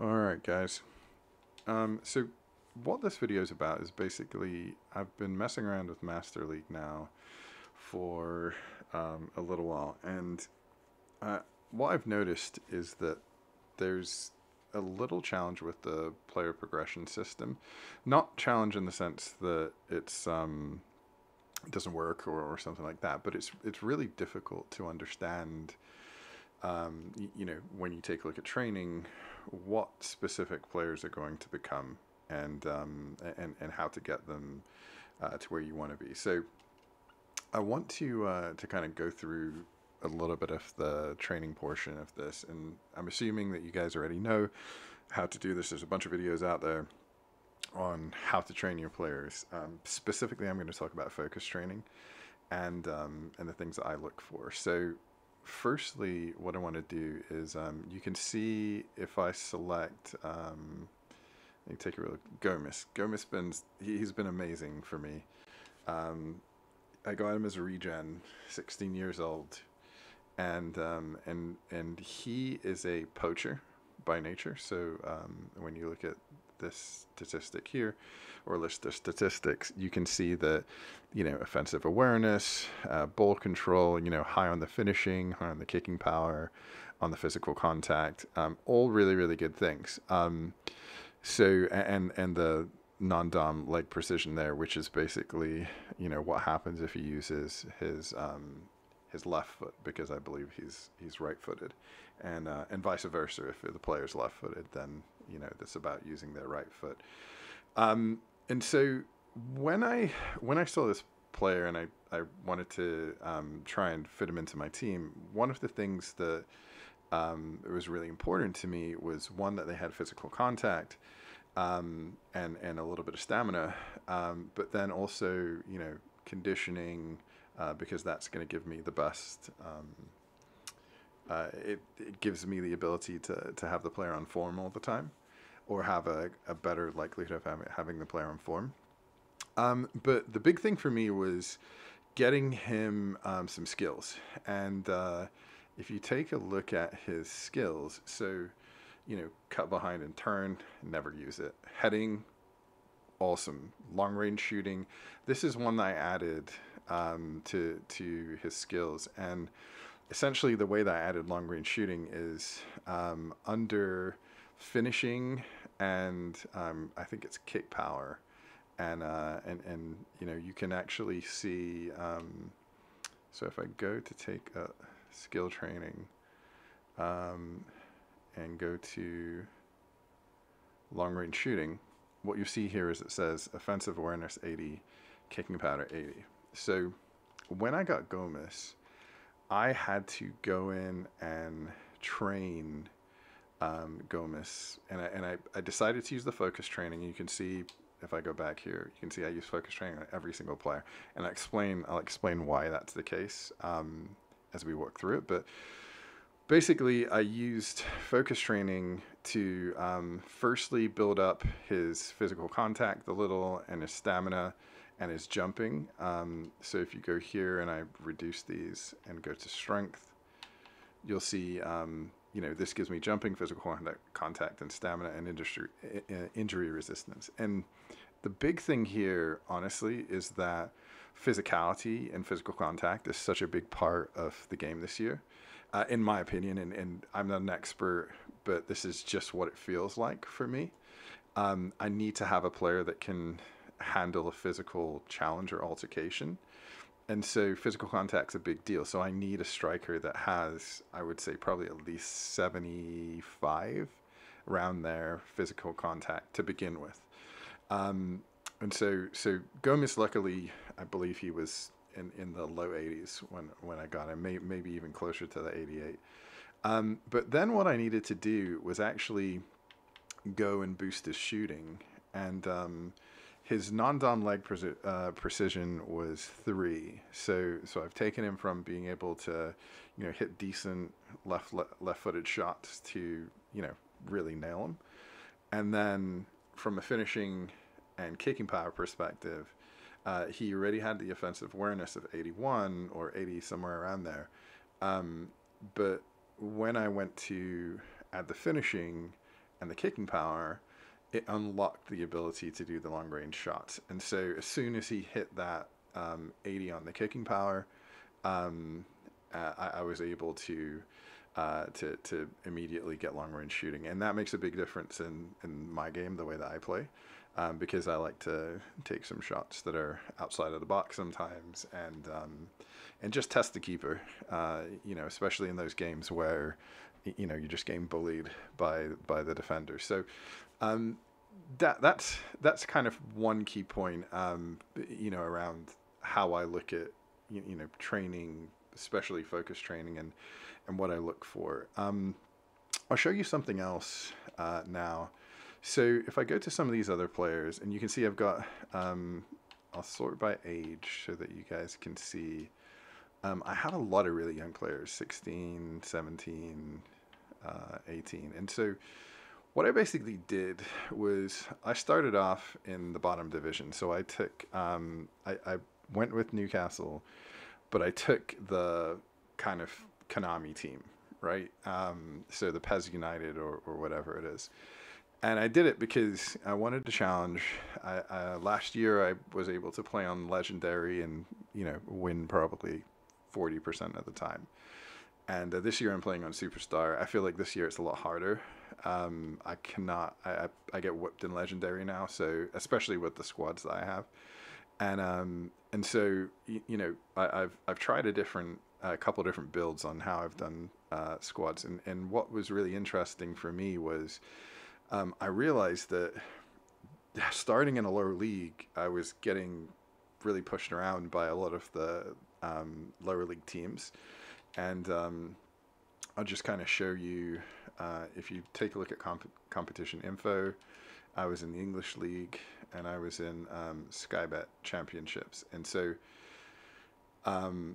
All right, guys. Um, so what this video is about is basically I've been messing around with Master League now for um, a little while, and uh, what I've noticed is that there's a little challenge with the player progression system. Not challenge in the sense that it's um, doesn't work or, or something like that, but it's it's really difficult to understand. Um, you, know, when you take a look at training, what specific players are going to become, and um, and and how to get them uh, to where you want to be. So, I want to uh, to kind of go through a little bit of the training portion of this, and I'm assuming that you guys already know how to do this. There's a bunch of videos out there on how to train your players. Um, specifically, I'm going to talk about focus training and um, and the things that I look for. So, firstly, what I want to do is um, you can see if I select. Um, let me take a look. Gomis. Gomis been he, he's been amazing for me. Um, I got him as a regen, 16 years old, and um, and and he is a poacher by nature. So um, when you look at this statistic here, or list of statistics, you can see that, you know, offensive awareness, uh, ball control, you know, high on the finishing, high on the kicking power, on the physical contact, um, all really, really good things. Um, so, and, and the non-dom leg precision there, which is basically, you know, what happens if he uses his, um, his left foot because I believe he's he's right-footed, and uh, and vice versa. If the player's left-footed, then you know that's about using their right foot. Um, and so when I when I saw this player and I, I wanted to um, try and fit him into my team, one of the things that um, was really important to me was one that they had physical contact um, and and a little bit of stamina, um, but then also you know conditioning uh, because that's going to give me the best. Um, uh, it, it gives me the ability to, to have the player on form all the time or have a, a better likelihood of having, the player on form. Um, but the big thing for me was getting him um, some skills. And uh, if you take a look at his skills, so, you know, cut behind and turn, never use it. Heading, awesome. Long range shooting. This is one that I added um, to to his skills. And essentially, the way that I added long range shooting is um, under finishing and um, I think it's kick power. And, uh, and and you know you can actually see. Um, so if I go to take a skill training, um, and go to long range shooting, what you see here is it says offensive awareness 80, kicking power 80. So when I got Gomis, I had to go in and train um, Gomis, and I, and I, I decided to use the focus training. You can see if I go back here, you can see I use focus training on every single player, and I explain I'll explain why that's the case um, as we work through it. But basically, I used focus training to um, firstly build up his physical contact a little and his stamina and his jumping. Um, so if you go here and I reduce these and go to strength, you'll see, um, you know, this gives me jumping, physical contact, and stamina and industry, injury resistance. And the big thing here, honestly, is that physicality and physical contact is such a big part of the game this year, uh, in my opinion. And, and I'm not an expert, but this is just what it feels like for me. Um, I need to have a player that can handle a physical challenge or altercation. And so physical contact's a big deal. So I need a striker that has, I would say, probably at least 75 around there physical contact to begin with. Um, and so, so Gomis, luckily, I believe he was in, in the low 80s when, when I got him, may, maybe even closer to the 88. Um, but then what I needed to do was actually go and boost his shooting. And um, his non-dom leg uh, precision was three. So so I've taken him from being able to, you know, hit decent left le- left-footed shots to you know really nail them, and then from a finishing and kicking power perspective, uh, he already had the offensive awareness of 81 or 80 somewhere around there, um, but when I went to add the finishing and the kicking power, it unlocked the ability to do the long range shots. And so as soon as he hit that um, 80 on the kicking power, um, uh, I, I, was able to, uh, to to immediately get long range shooting, and that makes a big difference in in my game, the way that I play, um, because I like to take some shots that are outside of the box sometimes, and um, and just test the keeper. Uh, you know, especially in those games where you know you're just getting bullied by by the defender. So. Um, that that's that's kind of one key point, um, you know, around how I look at you, you know training, especially focus training, and and what I look for. Um, I'll show you something else uh, now. So if I go to some of these other players, and you can see I've got, um, I'll sort by age so that you guys can see. Um, I have a lot of really young players, 16, 17, uh, 18. And so what I basically did was I started off in the bottom division. So I took, um, I, I went with Newcastle, but I took the kind of Konami team, right? Um, so the PES United or, or whatever it is. And I did it because I wanted to challenge. I, uh, last year, I was able to play on Legendary and, you know, win probably 40% of the time. And uh, this year, I'm playing on Superstar. I feel like this year it's a lot harder. Um, I cannot, I, I, I get whipped in Legendary now, so especially with the squads that I have. And um, and so you, you know I, have I've tried a different a couple different builds on how I've done uh, squads, and and what was really interesting for me was um, I realized that starting in a lower league, I was getting really pushed around by a lot of the um, lower league teams, and um, I'll just kind of show you uh, if you take a look at comp- competition info. I was in the English league and I was in um, Skybet Championships, and so, um,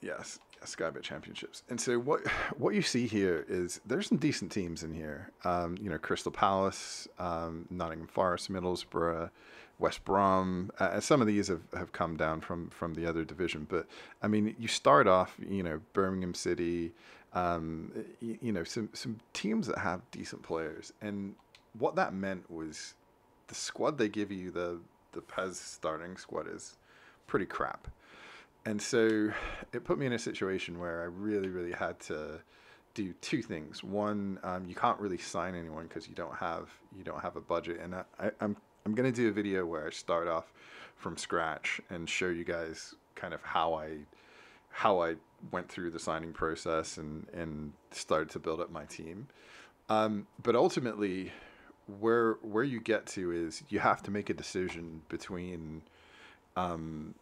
yes, Skybet Championships. And so what what you see here is there's some decent teams in here. Um, you know, Crystal Palace, um, Nottingham Forest, Middlesbrough, West Brom. Uh, some of these have, have come down from from the other division, but I mean, you start off, you know, Birmingham City. Um, you, you know, some some teams that have decent players, and what that meant was the squad they give you, the the PES starting squad, is pretty crap. And so it put me in a situation where I really, really had to do two things. One, um, you can't really sign anyone because you don't have you don't have a budget. And I, I, I'm I'm gonna do a video where I start off from scratch and show you guys kind of how I how I went through the signing process and and started to build up my team. Um, but ultimately, where where you get to is you have to make a decision between um,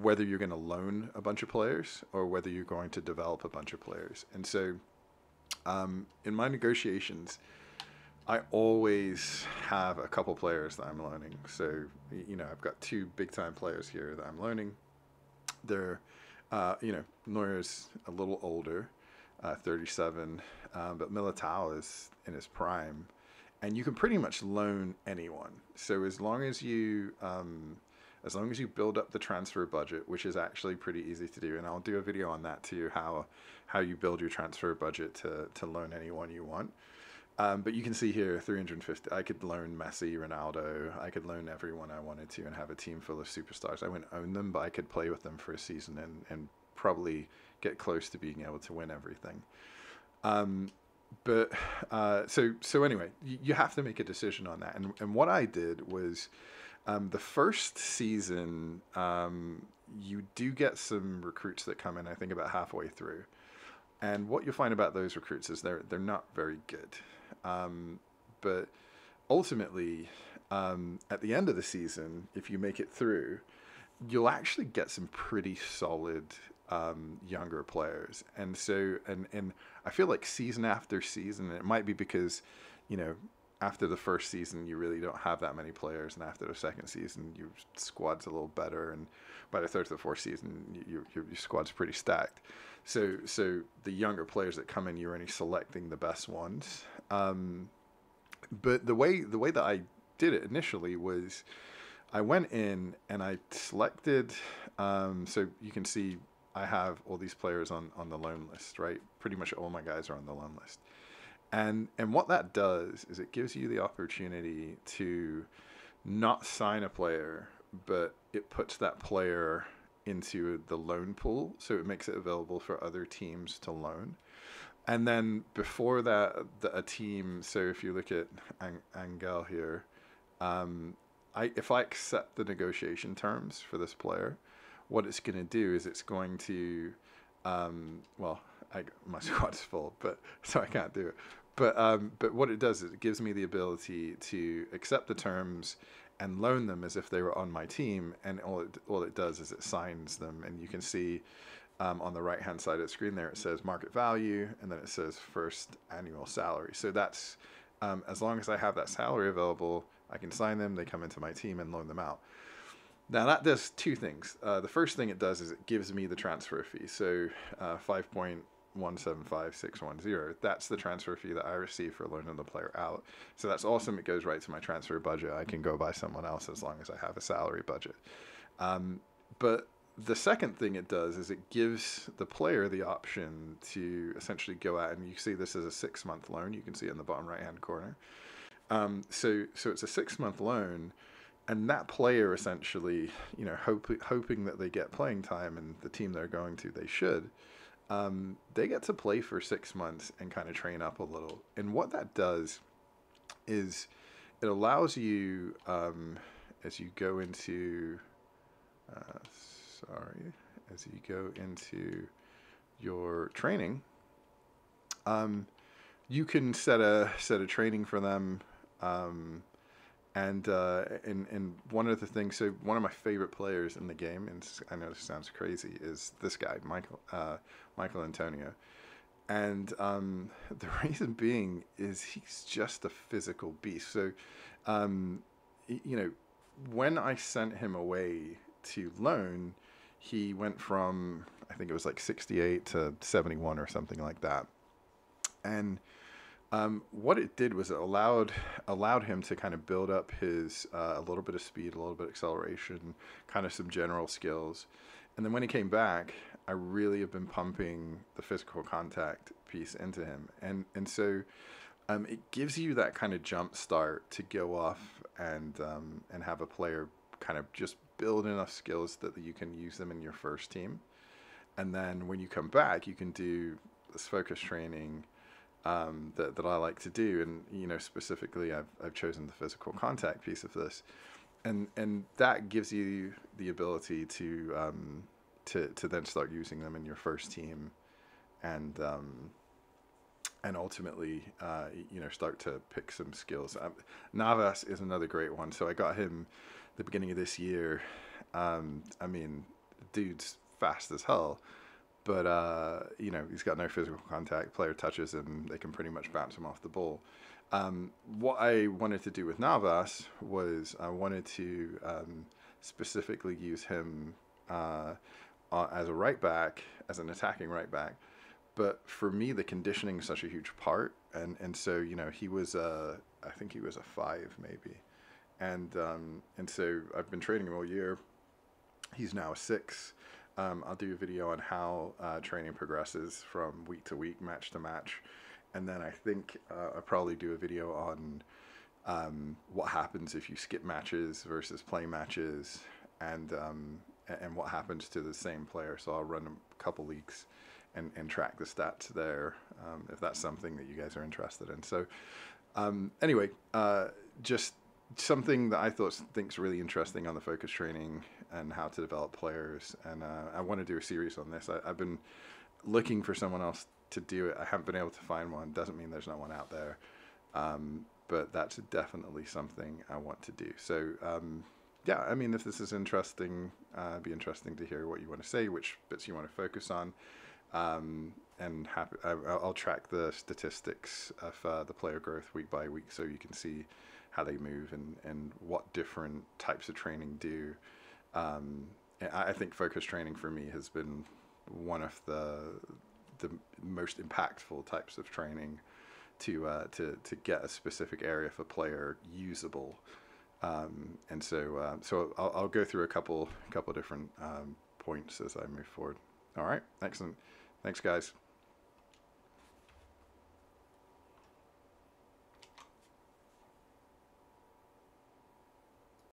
whether you're going to loan a bunch of players or whether you're going to develop a bunch of players. And so, um, in my negotiations, I always have a couple players that I'm loaning. So, you know, I've got two big time players here that I'm loaning. They're, uh, you know, Neuer's a little older, uh, 37, um, but Militao is in his prime and you can pretty much loan anyone. So as long as you um, as long as you build up the transfer budget, which is actually pretty easy to do, and I'll do a video on that too, how how you build your transfer budget to to loan anyone you want. Um, but you can see here, 350. I could loan Messi, Ronaldo. I could loan everyone I wanted to, and have a team full of superstars. I wouldn't own them, but I could play with them for a season and and probably get close to being able to win everything. Um, but uh, so so anyway, you, you, have to make a decision on that. And and what I did was, um, the first season, um, you do get some recruits that come in. I think about halfway through, and what you'll find about those recruits is they're they're not very good. Um, but ultimately, um, at the end of the season, if you make it through, you'll actually get some pretty solid um, younger players. And so, and, and I feel like season after season, it might be because, you know, after the first season, you really don't have that many players. And after the second season, your squad's a little better. And by the third to the fourth season, your, your, your squad's pretty stacked. So, so the younger players that come in, you're only selecting the best ones. Um, but the way, the way that I did it initially was I went in and I selected, um, so you can see I have all these players on, on the loan list, right? Pretty much all my guys are on the loan list. And and what that does is it gives you the opportunity to not sign a player, but it puts that player into the loan pool, so it makes it available for other teams to loan. And then before that, the, a team. So if you look at Ang- Angel here, um, I if I accept the negotiation terms for this player, what it's going to do is it's going to, um, well, I, my squad's full, but so I can't do it. But um, but what it does is it gives me the ability to accept the terms and loan them as if they were on my team. And all it, all it does is it signs them, and you can see um, on the right hand side of the screen there it says market value, and then it says first annual salary. So that's um, as long as I have that salary available, I can sign them. They come into my team and loan them out. Now that does two things. Uh, the first thing it does is it gives me the transfer fee. So uh, five point one seven five six one zero. That's the transfer fee that I receive for loaning the player out. So that's awesome. It goes right to my transfer budget. I can go buy someone else as long as I have a salary budget. Um, but the second thing it does is it gives the player the option to essentially go out and you see this as a six month loan. You can see it in the bottom right hand corner. Um, so so it's a six month loan and that player essentially, you know, hope, hoping that they get playing time and the team they're going to, they should. Um, they get to play for six months and kind of train up a little. And what that does is it allows you, um, as you go into, uh, sorry, as you go into your training, um, you can set a set a training for them. Um, and uh, and and one of the things, so one of my favorite players in the game, and I know this sounds crazy, is this guy, Michael uh, Michael Antonio, and um, the reason being is he's just a physical beast. So, um, you know, when I sent him away to loan, he went from I think it was like 68 to 71 or something like that, and um, what it did was it allowed allowed him to kind of build up his uh, a little bit of speed, a little bit of acceleration, kind of some general skills, and then when he came back, I really have been pumping the physical contact piece into him, and and so um, it gives you that kind of jump start to go off and um, and have a player kind of just build enough skills that you can use them in your first team, and then when you come back, you can do this focus training um, that, that I like to do. And, you know, specifically, I've, I've chosen the physical contact piece of this. And, and that gives you the ability to, um, to, to then start using them in your first team and, um, and ultimately, uh, you know, start to pick some skills. Um, Navas is another great one. So I got him the beginning of this year. Um, I mean, dude's fast as hell but uh, you know he's got no physical contact. Player touches him, they can pretty much bounce him off the ball. Um, what I wanted to do with Navas was I wanted to um, specifically use him uh, uh, as a right back, as an attacking right back. But for me, the conditioning is such a huge part, and and so you know he was a, I think he was a five maybe, and um, and so I've been training him all year. He's now a six um, I'll do a video on how uh, training progresses from week to week, match to match, and then I think uh, I'll probably do a video on um, what happens if you skip matches versus play matches, and um, and what happens to the same player. So I'll run a couple leagues and, and track the stats there um, if that's something that you guys are interested in. So um, anyway, uh, just something that I thought thinks really interesting on the focus training and how to develop players. And uh, I want to do a series on this. I, have been looking for someone else to do it. I haven't been able to find one. Doesn't mean there's not one out there. Um, but that's definitely something I want to do. So um, yeah, I mean, if this is interesting, uh, be interesting to hear what you want to say, which bits you want to focus on. Um, and happy, I, will track the statistics of uh, the player growth week by week so you can see how they move and, and what different types of training do. Um, I think focus training for me has been one of the the most impactful types of training to uh, to to get a specific area for player usable. Um, and so uh, so I'll, I'll, go through a couple couple different um, points as I move forward. All right, excellent. Thanks, guys.